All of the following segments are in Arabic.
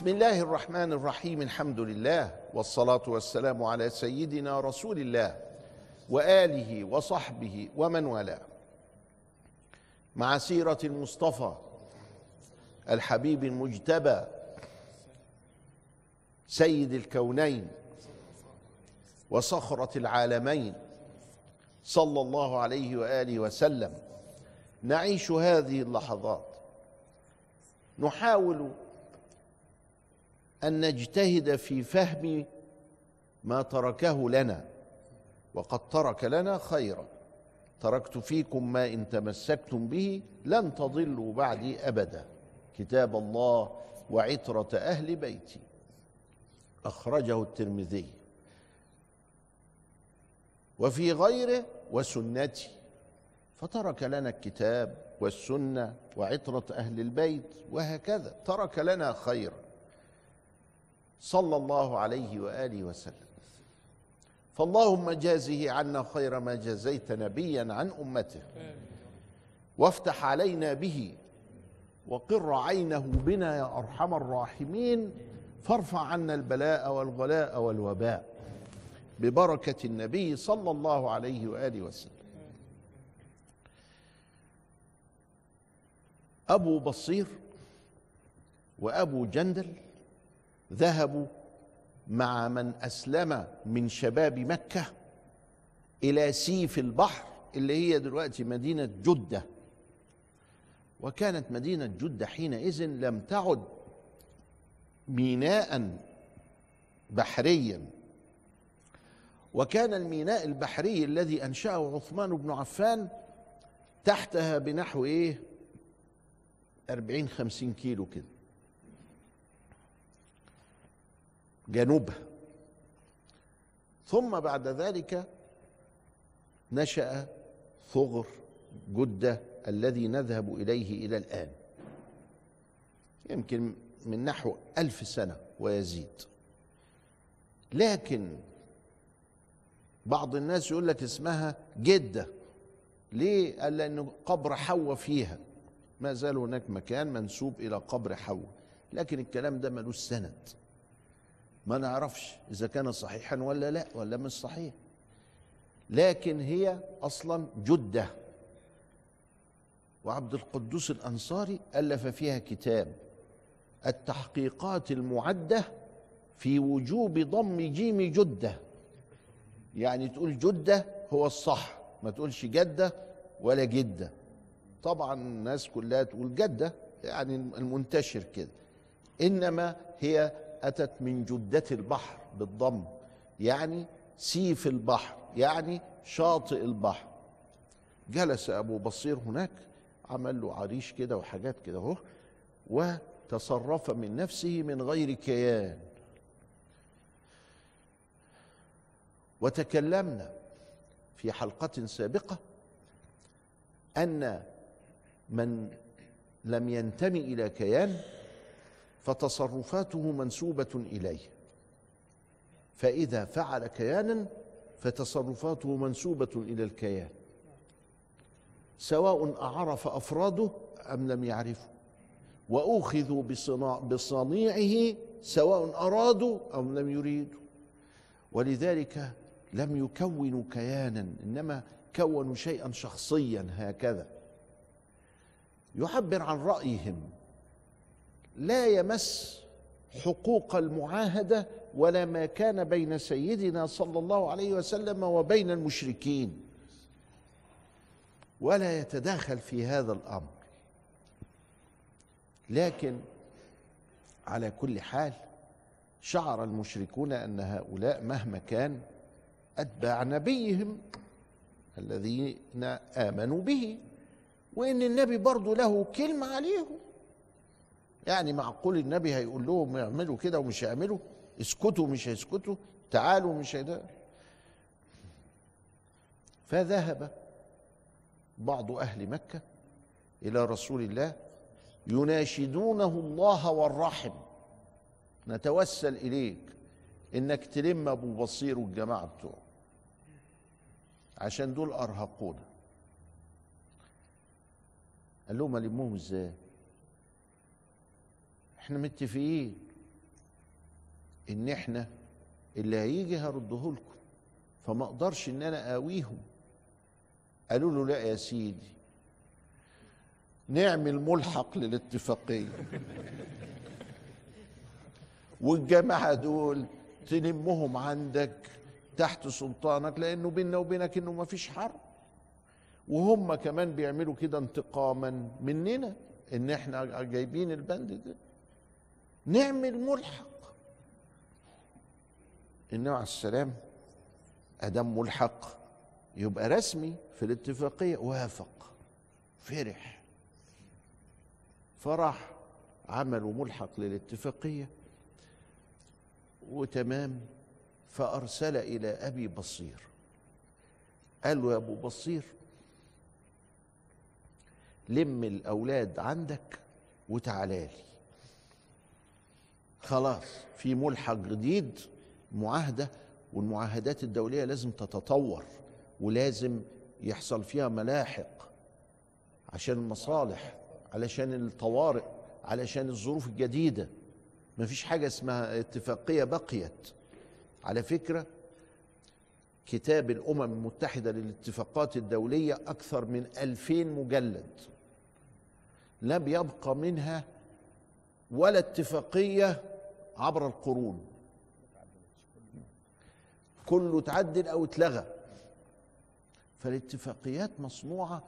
بسم الله الرحمن الرحيم الحمد لله والصلاة والسلام على سيدنا رسول الله وآله وصحبه ومن والاه. مع سيرة المصطفى الحبيب المجتبى سيد الكونين وصخرة العالمين صلى الله عليه وآله وسلم نعيش هذه اللحظات. نحاول أن نجتهد في فهم ما تركه لنا. وقد ترك لنا خيرا. تركت فيكم ما إن تمسكتم به لن تضلوا بعدي أبدا. كتاب الله وعترة أهل بيتي. أخرجه الترمذي. وفي غيره وسنتي. فترك لنا الكتاب والسنة وعترة أهل البيت وهكذا. ترك لنا خيرا. صلى الله عليه وآله وسلم. فاللهم جازه عنا خير ما جزيت نبيا عن أمته. وافتح علينا به وقر عينه بنا يا أرحم الراحمين. فارفع عنا البلاء والغلاء والوباء ببركة النبي صلى الله عليه وآله وسلم. أبو بصير وأبو جندل ذهبوا مع من أسلم من شباب مكة إلى سيف البحر اللي هي دلوقتي مدينة جدة. وكانت مدينة جدة حينئذ لم تعد ميناء بحريا. وكان الميناء البحري الذي أنشأه عثمان بن عفان تحتها بنحو إيه؟ أربعين خمسين كيلو كده. جنوبها ثم بعد ذلك نشأ ثغر جدة الذي نذهب إليه إلى الآن. يمكن من نحو ألف سنة ويزيد. لكن بعض الناس يقول لك اسمها جدة. ليه؟ قال لأنه قبر حواء فيها. ما زال هناك مكان منسوب إلى قبر حواء. لكن الكلام ده ملوش سند. ما نعرفش إذا كان صحيحا ولا لا ولا مش صحيح. لكن هي أصلا جدة. وعبد القدوس الأنصاري ألف فيها كتاب التحقيقات المعدة في وجوب ضم جيم جدة. يعني تقول جدة هو الصح ما تقولش جدة ولا جدة. طبعا الناس كلها تقول جدة يعني المنتشر كده. إنما هي أتت من جدة البحر بالضم يعني سيف البحر يعني شاطئ البحر. جلس أبو بصير هناك عمل له عريش كده وحاجات كده أهو وتصرف من نفسه من غير كيان. وتكلمنا في حلقة سابقة أن من لم ينتمي إلى كيان فتصرفاته منسوبة إليه. فإذا فعل كيانا فتصرفاته منسوبة إلى الكيان. سواء أعرف أفراده أم لم يعرفه وأخذوا بصنيعه سواء أرادوا أم لم يريدوا. ولذلك لم يكونوا كيانا إنما كونوا شيئا شخصيا هكذا. يعبر عن رأيهم لا يمس حقوق المعاهدة ولا ما كان بين سيدنا صلى الله عليه وسلم وبين المشركين. ولا يتداخل في هذا الأمر. لكن على كل حال شعر المشركون أن هؤلاء مهما كان أتباع نبيهم الذين آمنوا به وإن النبي برضه له كلمة عليهم. يعني معقول النبي هيقول لهم اعملوا كده ومش هيعملوا؟ اسكتوا مش هيسكتوا؟ تعالوا مش هيدا فذهب بعض أهل مكة إلى رسول الله يناشدونه الله والرحم نتوسل إليك إنك تلم أبو بصير والجماعة بتوعه عشان دول أرهقونا. قال لهم ألمهم إزاي؟ إحنا متفقين ان إحنا اللي هيجي هرده لكم فما أقدرش ان أنا اقويهم قالوا له لا يا سيدي نعمل ملحق للاتفاقية. والجماعة دول تلمهم عندك تحت سلطانك لأنه بيننا وبينك إنه ما فيش حرب. وهم كمان بيعملوا كده انتقاما مننا إن إحنا جايبين البند ده. نعمل ملحق النبي عليه السلام أدم ملحق يبقى رسمي في الاتفاقية وافق فرح. فرح عملوا ملحق للاتفاقية. وتمام فأرسل إلى أبي بصير. قال له يا أبو بصير لم الأولاد عندك وتعالى لي. خلاص في ملحق جديد معاهدة والمعاهدات الدولية لازم تتطور ولازم يحصل فيها ملاحق عشان المصالح علشان الطوارئ علشان الظروف الجديدة. مفيش حاجة اسمها اتفاقية بقيت. على فكرة كتاب الأمم المتحدة للاتفاقات الدولية أكثر من ألفين مجلد لم يبقى منها ولا اتفاقية عبر القرون. كله تعدل أو اتلغى. فالاتفاقيات مصنوعة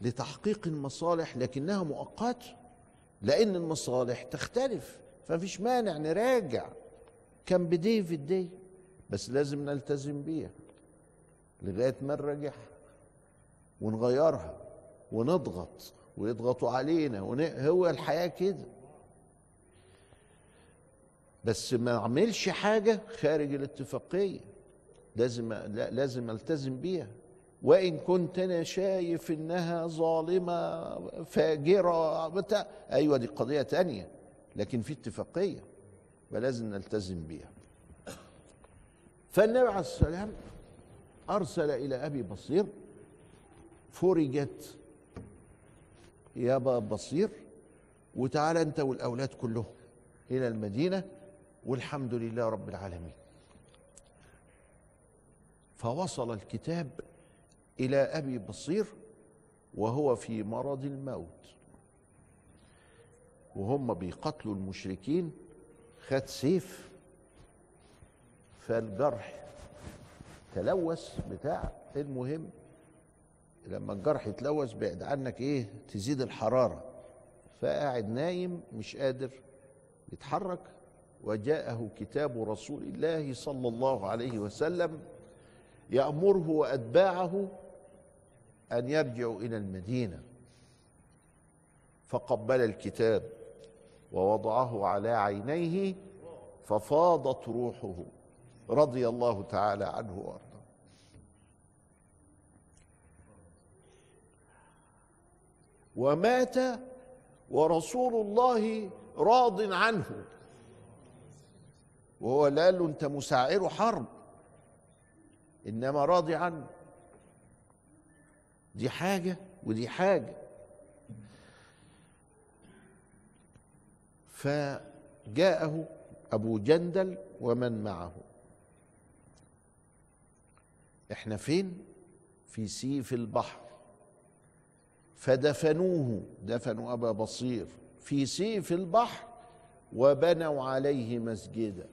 لتحقيق المصالح لكنها مؤقتة لأن المصالح تختلف فمفيش مانع نراجع. كان بديفيد دي بس لازم نلتزم بيها لغاية ما نراجعها ونغيرها ونضغط ويضغطوا علينا ون... هو الحياة كده. بس ما اعملش حاجة خارج الاتفاقية. لازم لا لازم ألتزم بيها. وإن كنت أنا شايف إنها ظالمة فاجرة بتاع أيوه دي قضية تانية. لكن في اتفاقية فلازم نلتزم بيها. فالنبي عليه السلام أرسل إلى أبي بصير. فرجت يا أبا بصير وتعالى أنت والأولاد كلهم إلى المدينة. والحمد لله رب العالمين. فوصل الكتاب إلى أبي بصير وهو في مرض الموت. وهم بيقتلوا المشركين خد سيف فالجرح تلوث بتاع المهم. لما الجرح يتلوث بعد عنك إيه؟ تزيد الحرارة. فقاعد نايم مش قادر يتحرك. وجاءه كتاب رسول الله صلى الله عليه وسلم يأمره وأتباعه أن يرجعوا إلى المدينة. فقبل الكتاب ووضعه على عينيه ففاضت روحه رضي الله تعالى عنه وأرضاه. ومات ورسول الله راض عنه. وهو لا له انت مساعر حرب. إنما راضي عنه. دي حاجة ودي حاجة. فجاءه أبو جندل ومن معه. إحنا فين؟ في سيف البحر. فدفنوه دفنوا أبا بصير في سيف البحر وبنوا عليه مسجدا.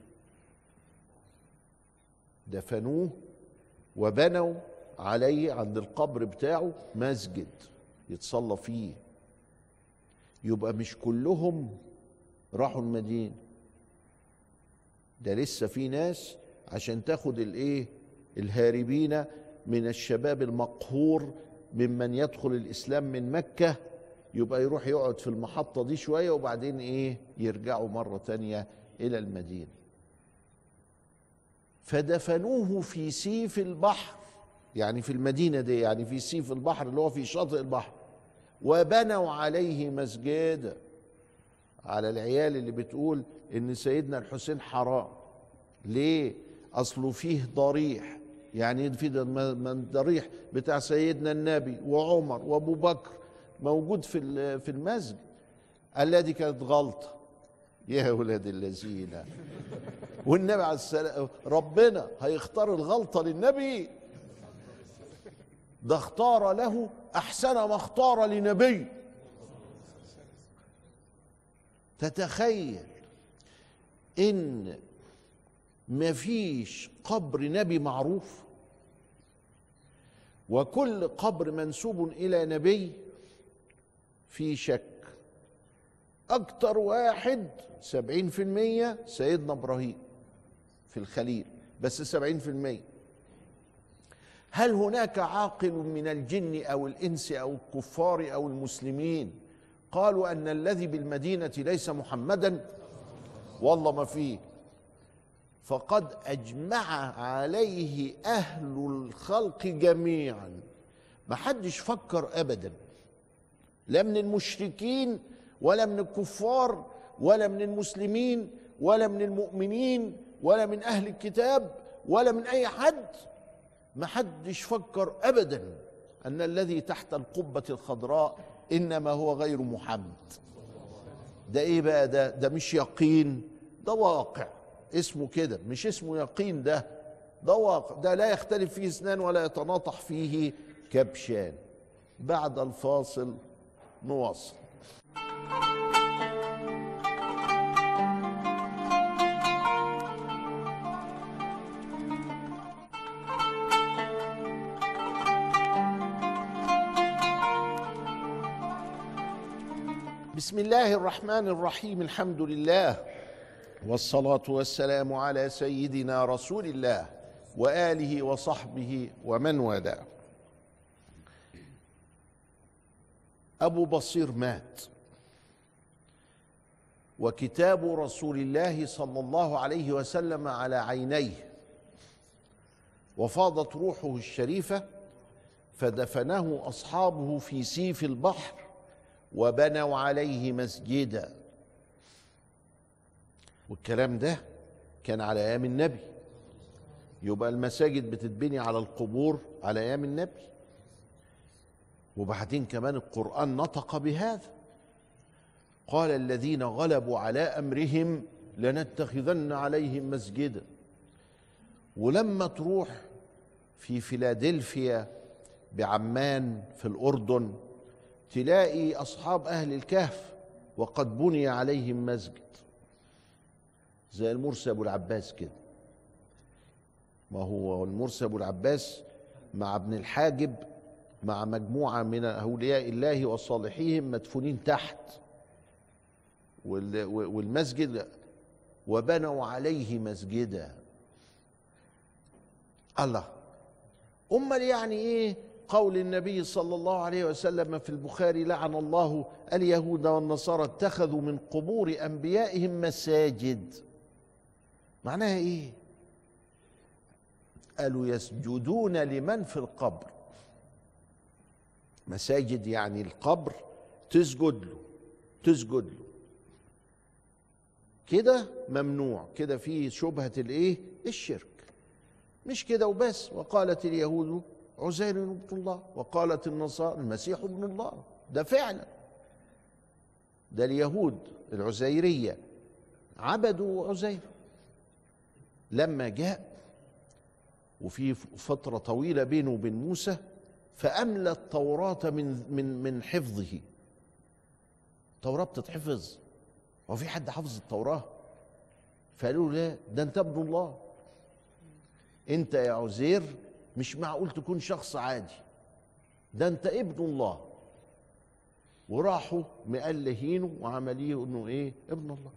دفنوه وبنوا عليه عند القبر بتاعه مسجد يتصلى فيه. يبقى مش كلهم راحوا المدينة. ده لسه في ناس عشان تاخد الايه الهاربين من الشباب المقهور ممن يدخل الإسلام من مكة يبقى يروح يقعد في المحطة دي شوية وبعدين إيه يرجعوا مرة تانية إلى المدينة. فدفنوه في سيف البحر يعني في المدينة دي يعني في سيف البحر اللي هو في شاطئ البحر. وبنوا عليه مسجدا على العيال اللي بتقول إن سيدنا الحسين حرام. ليه؟ أصله فيه ضريح. يعني في الضريح بتاع سيدنا النبي وعمر وأبو بكر موجود في في المسجد. الذي كانت غلطة. يا ولاد الذين. والنبي عليه السلام ربنا هيختار الغلطة للنبي. ده اختار له أحسن ما اختار لنبي. تتخيل إن مفيش قبر نبي معروف وكل قبر منسوب إلى نبي في شك. أكتر واحد سبعين في المية سيدنا إبراهيم. في الخليل بس سبعين في المية. هل هناك عاقل من الجن أو الإنس أو الكفار أو المسلمين قالوا أن الذي بالمدينة ليس محمدا؟ والله ما فيه. فقد أجمع عليه أهل الخلق جميعا. ما حدش فكر أبدا. لا من المشركين ولا من الكفار ولا من المسلمين ولا من المؤمنين ولا من أهل الكتاب ولا من أي حد ما حدش فكر ابدا أن الذي تحت القبة الخضراء إنما هو غير محمد. ده إيه بقى؟ ده ده مش يقين ده واقع. اسمه كده مش اسمه يقين ده ده واقع. ده لا يختلف فيه اثنان ولا يتناطح فيه كبشان. بعد الفاصل نواصل. بسم الله الرحمن الرحيم الحمد لله والصلاة والسلام على سيدنا رسول الله وآله وصحبه ومن والاه. أبو بصير مات وكتاب رسول الله صلى الله عليه وسلم على عينيه وفاضت روحه الشريفة فدفنه أصحابه في سيف البحر. وبنوا عليه مسجدا. والكلام ده كان على أيام النبي. يبقى المساجد بتتبني على القبور على أيام النبي. وبعدين كمان القرآن نطق بهذا. قال الذين غلبوا على أمرهم لنتخذن عليهم مسجدا. ولما تروح في فيلادلفيا بعمان في الأردن تلاقي أصحاب أهل الكهف وقد بني عليهم مسجد. زي المرسي أبو العباس كده. ما هو المرسي أبو العباس مع ابن الحاجب مع مجموعة من أولياء الله وصالحيهم مدفونين تحت. والمسجد وبنوا عليه مسجدا. الله. أمال يعني إيه؟ قول النبي صلى الله عليه وسلم في البخاري لعن الله اليهود والنصارى اتخذوا من قبور أنبيائهم مساجد. معناها إيه؟ قالوا يسجدون لمن في القبر. مساجد يعني القبر تسجد له تسجد له. كده ممنوع كده في شبهة الإيه؟ الشرك. مش كده وبس. وقالت اليهود عزير ابن الله وقالت النصارى المسيح ابن الله. ده فعلا ده اليهود العزيرية عبدوا عزير. لما جاء وفي فترة طويلة بينه وبين موسى فأملى التوراة من من من حفظه. التوراة بتتحفظ. هو في حد حافظ التوراة؟ فقالوا لا ده انت ابن الله. انت يا عزير مش معقول تكون شخص عادي. ده انت ابن الله. وراحوا مألهينه وعمليه إنه إيه؟ ابن الله.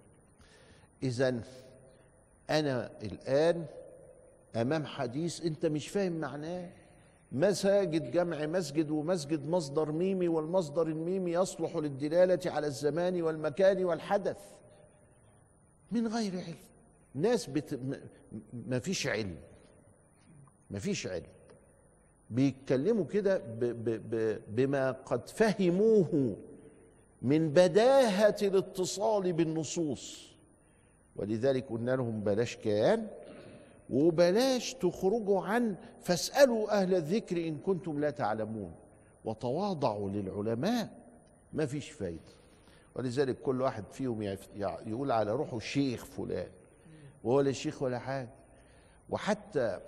اذا أنا الآن أمام حديث أنت مش فاهم معناه. مساجد جمع مسجد ومسجد مصدر ميمي والمصدر الميمي يصلح للدلالة على الزمان والمكان والحدث. من غير علم. ناس بت... ما فيش علم. ما فيش علم. بيتكلموا كده. بما قد فهموه من بداهة الاتصال بالنصوص. ولذلك قلنا لهم بلاش كيان وبلاش تخرجوا عن فاسألوا أهل الذكر إن كنتم لا تعلمون. وتواضعوا للعلماء ما فيش فايدة. ولذلك كل واحد فيهم يقول على روحه شيخ فلان ولا شيخ ولا حاجة. وحتى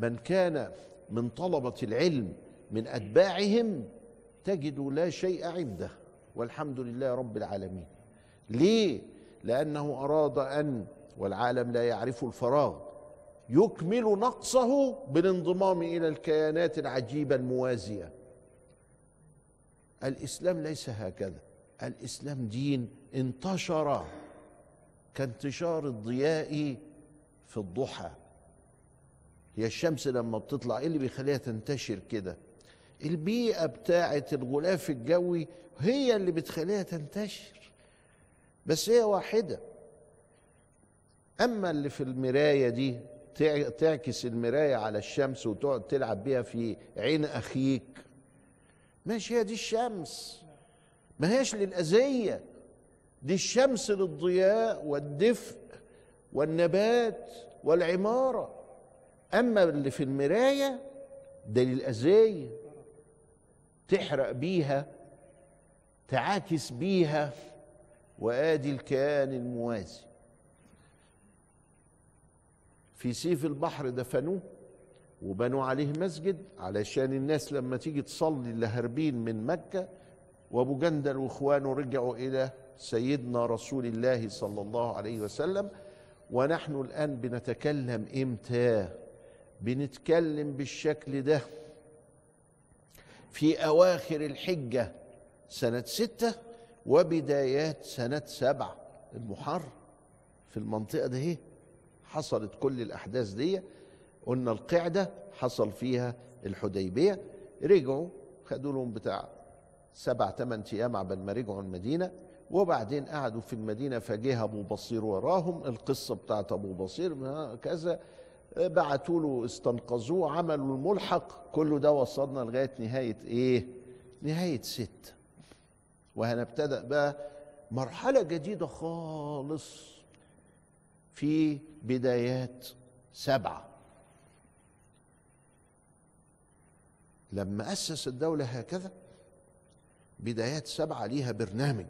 من كان من طلبة العلم من أتباعهم تجد لا شيء عنده والحمد لله رب العالمين. ليه؟ لأنه أراد أن والعالم لا يعرف الفراغ يكمل نقصه بالانضمام إلى الكيانات العجيبة الموازية. الإسلام ليس هكذا. الإسلام دين انتشر كانتشار الضياء في الضحى. هي الشمس لما بتطلع إيه اللي بيخليها تنتشر كده؟ البيئة بتاعة الغلاف الجوي هي اللي بتخليها تنتشر بس هي واحدة. أما اللي في المراية دي تعكس المراية على الشمس وتقعد تلعب بيها في عين أخيك. ماشي هي دي الشمس. ما هيش للأذية. دي الشمس للضياء والدفء والنبات والعمارة. أما اللي في المراية ده للأذية تحرق بيها تعاكس بيها وآدي الكيان الموازي. في سيف البحر دفنوه وبنوا عليه مسجد علشان الناس لما تيجي تصلي اللي هاربين من مكة وأبو جندل وإخوانه رجعوا إلى سيدنا رسول الله صلى الله عليه وسلم ونحن الآن بنتكلم إمتى؟ بنتكلم بالشكل ده في أواخر الحجة سنة ستة وبدايات سنة سبعة. المحرم في المنطقة دي حصلت كل الأحداث دي. قلنا القعده حصل فيها الحديبية. رجعوا خدوا لهم بتاع سبع ثمان أيام عبال ما رجعوا المدينة. وبعدين قعدوا في المدينة فجه أبو بصير وراهم. القصة بتاعت أبو بصير كذا. بعتوا له استنقذوه عملوا الملحق. كله ده وصلنا لغاية نهاية إيه؟ نهاية ست. وهنبتدأ بقى مرحلة جديدة خالص في بدايات سبعة. لما أسس الدولة هكذا بدايات سبعة ليها برنامج.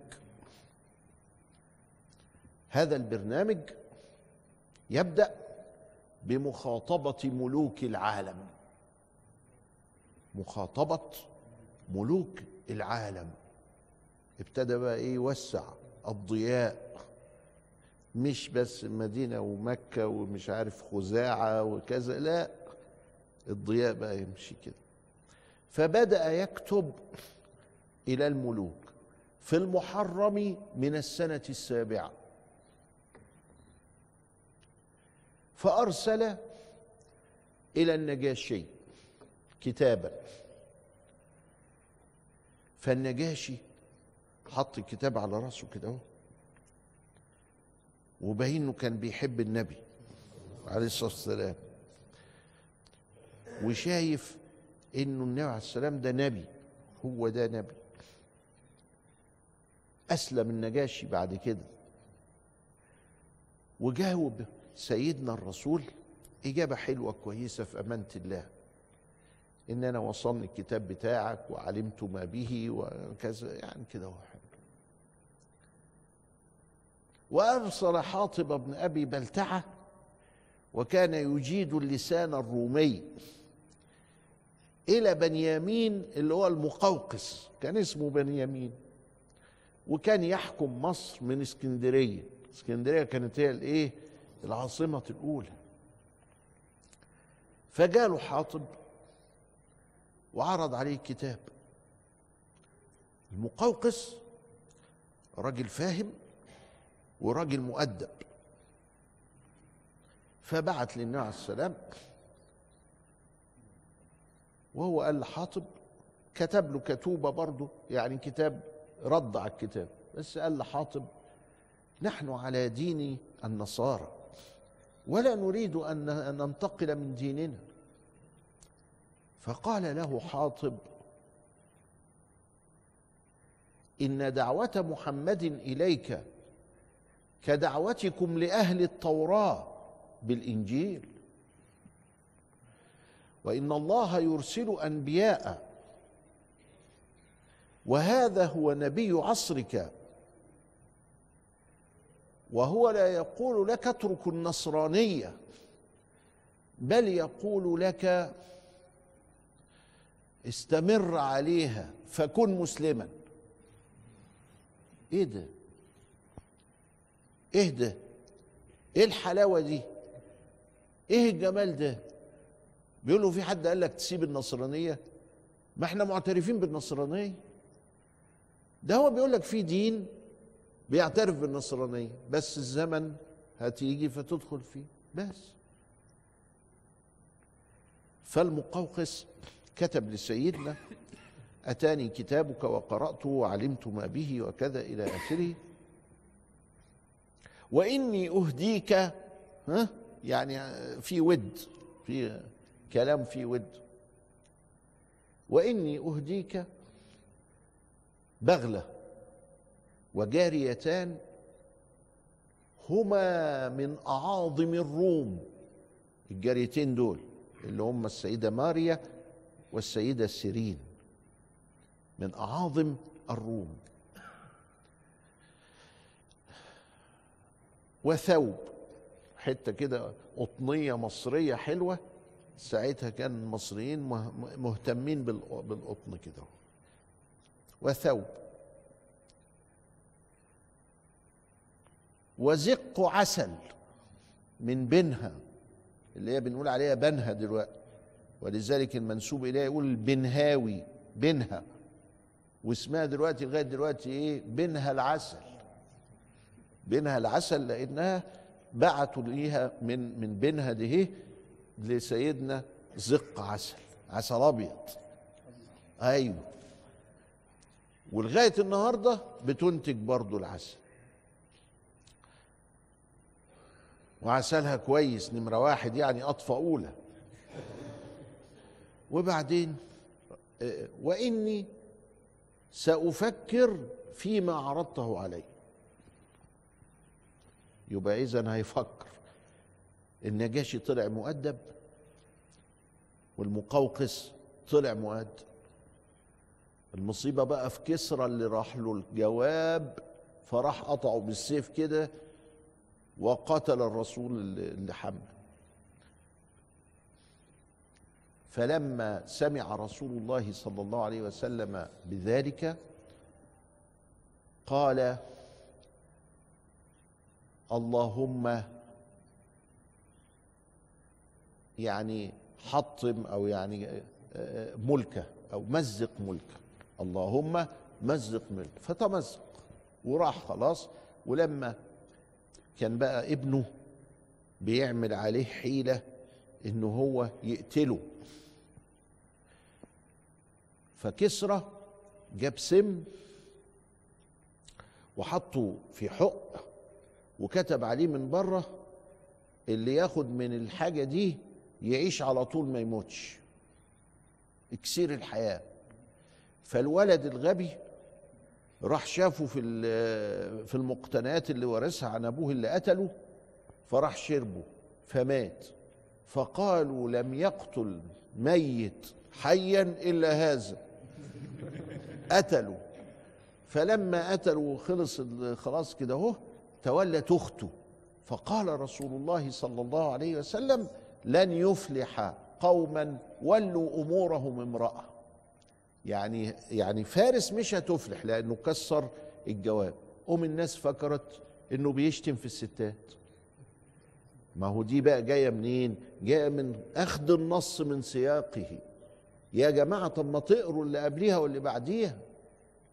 هذا البرنامج يبدأ بمخاطبة ملوك العالم. مخاطبة ملوك العالم. ابتدى بقى إيه؟ يوسع الضياء. مش بس مدينة ومكة ومش عارف خزاعة وكذا لا الضياء بقى يمشي كده. فبدأ يكتب إلى الملوك في المحرم من السنة السابعة. فأرسل إلى النجاشي كتابا. فالنجاشي حط الكتاب على راسه كده أهو. وباين انه كان بيحب النبي عليه الصلاة والسلام. وشايف إنه النبي عليه السلام ده نبي هو ده نبي. أسلم النجاشي بعد كده. وجاوب سيدنا الرسول إجابة حلوة كويسة في أمانة الله. إن أنا وصلني الكتاب بتاعك وعلمت ما به وكذا يعني كده هو حلو. وأرسل حاطب بن أبي بلتعة وكان يجيد اللسان الرومي إلى بنيامين اللي هو المقوقس كان اسمه بنيامين. وكان يحكم مصر من اسكندرية. اسكندرية كانت هي الإيه؟ العاصمة الأولى. فجاله حاطب وعرض عليه كتاب المقوقس راجل فاهم وراجل مؤدب. فبعت للنبي عليه السلام وهو قال لحاطب كتب له كتوبة برضه يعني كتاب رد على الكتاب. بس قال لحاطب نحن على دين النصارى. ولا نريد أن ننتقل من ديننا. فقال له حاطب إن دعوة محمد إليك كدعوتكم لأهل التوراة بالإنجيل. وإن الله يرسل أنبياء وهذا هو نبي عصرك. وهو لا يقول لك اترك النصرانية بل يقول لك استمر عليها فكن مسلما. إيه ده؟ إيه ده؟ إيه الحلاوة دي؟ إيه الجمال ده؟ بيقول له في حد قال لك تسيب النصرانية؟ ما إحنا معترفين بالنصرانية. ده هو بيقول لك في دين بيعترف بالنصرانية. بس الزمن هتيجي فتدخل فيه. بس. فالمقوقس كتب لسيدنا أتاني كتابك وقرأته وعلمت ما به وكذا إلى آخره. وإني أهديك ها يعني في ود في كلام في ود. وإني أهديك بغلة. وجاريتان هما من أعاظم الروم. الجاريتين دول اللي هم السيدة ماريا والسيدة سيرين من أعاظم الروم. وثوب حتة كده قطنية مصرية حلوة. ساعتها كان المصريين مهتمين بالقطن كده. وثوب وزق عسل من بنها اللي هي بنقول عليها بنها دلوقتي. ولذلك المنسوب إليها يقول بنهاوي بنها. واسمها دلوقتي لغاية دلوقتي إيه؟ بنها العسل. بنها العسل لأنها بعتوا ليها من من بنها دي إيه؟ لسيدنا زق عسل عسل أبيض. أيوه. ولغاية النهارده بتنتج برضو العسل. وعسلها كويس نمرة واحد يعني أطفى أولى. وبعدين آه، وإني سأفكر فيما عرضته علي. يبقى إذا هيفكر. النجاشي طلع مؤدب والمقوقس طلع مؤدب المصيبة بقى في كسرى اللي راح له الجواب فراح قطعه بالسيف كده وقتل الرسول اللي حمل. فلما سمع رسول الله صلى الله عليه وسلم بذلك قال اللهم يعني حطم أو يعني ملكه أو مزق ملكه. اللهم مزق ملك فتمزق وراح خلاص. ولما كان بقى ابنه بيعمل عليه حيلة إنه هو يقتله. فكسرى جاب سم وحطه في حق وكتب عليه من بره اللي ياخد من الحاجة دي يعيش على طول ما يموتش. اكسير الحياة. فالولد الغبي راح شافه في في المقتنيات اللي ورثها عن أبوه اللي قتله فراح شربه فمات. فقالوا لم يقتل ميت حيا إلا هذا. قتلوا. فلما قتلوا خلص خلاص كده أهو تولت أخته. فقال رسول الله صلى الله عليه وسلم لن يفلح قوما ولوا أمورهم امرأة. يعني يعني فارس مش هتفلح لأنه كسر الجواب. قوم الناس فكرت إنه بيشتم في الستات. ما هو دي بقى جاية منين؟ جاية من أخذ النص من سياقه. يا جماعة طب ما تقروا اللي قبليها واللي بعديها.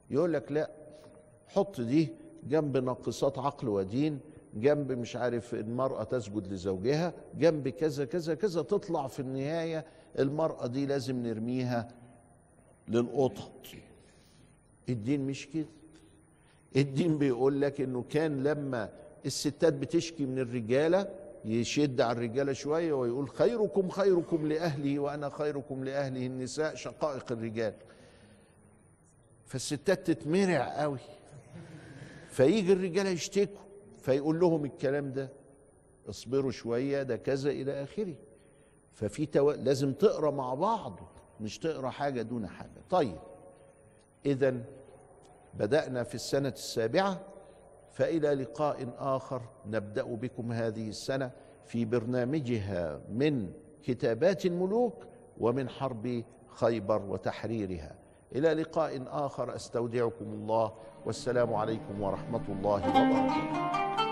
يقول لك لا حط دي جنب ناقصات عقل ودين جنب مش عارف المرأة تسجد لزوجها جنب كذا كذا كذا تطلع في النهاية المرأة دي لازم نرميها. للقطط. الدين مش كده. الدين بيقول لك إنه كان لما الستات بتشكي من الرجالة يشد على الرجالة شوية ويقول خيركم خيركم لأهله وأنا خيركم لأهله. النساء شقائق الرجال. فالستات تتمرع قوي. فيجي الرجالة يشتكوا. فيقول لهم الكلام ده. اصبروا شوية ده كذا إلى آخره. ففي تو... لازم تقرأ مع بعض. مش تقرأ حاجة دون حاجة. طيب اذا بدأنا في السنة السابعة فإلى لقاء آخر نبدأ بكم هذه السنة في برنامجها من كتابات الملوك ومن حرب خيبر وتحريرها. إلى لقاء آخر أستودعكم الله والسلام عليكم ورحمة الله وبركاته.